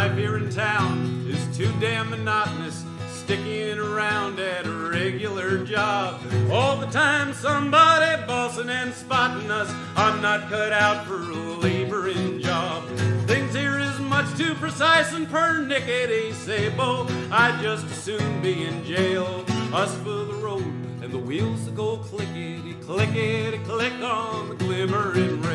Life here in town is too damn monotonous, sticking around at a regular job. All the time, somebody bossing and spotting us. I'm not cut out for a laboring job. Things here is much too precise and pernickety sable. I'd just as soon be in jail. Us for the road and the wheels that go clickety, clickety, click on the glimmering rail.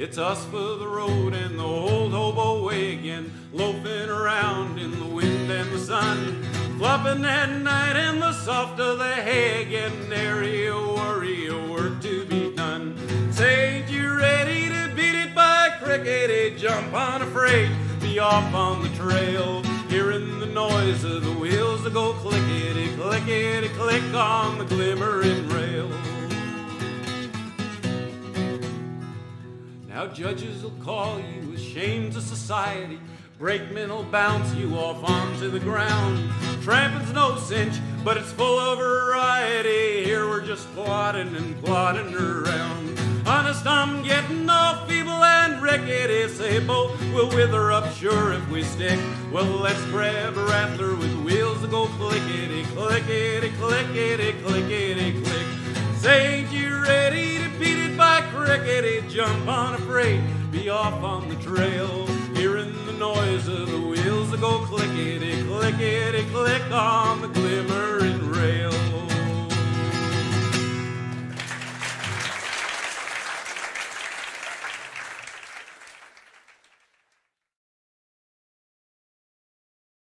It's us for the road and the old hobo way again, loafing around in the wind and the sun, flopping at night in the soft of the hay, getting airy, a worry, a work to be done. Say, you ready to beat it by crickety? Jump on a freight, be off on the trail, hearing the noise of the wheels that go clickety, clickety, click on the glimmering rail. Now judges will call you a shame to society. Brakemen will bounce you off onto the ground. Tramping's no cinch, but it's full of variety. Here we're just plodding and plodding around. Honest, I'm getting all feeble and rickety. Will wither up sure if we stick. Well, let's grab a rattler with wheels that go clickety, clickety, clickety, clickety, click. Jump a freight, be off on the trail. Hearing the noise of the wheels that go clickety, clickety, click on the glimmer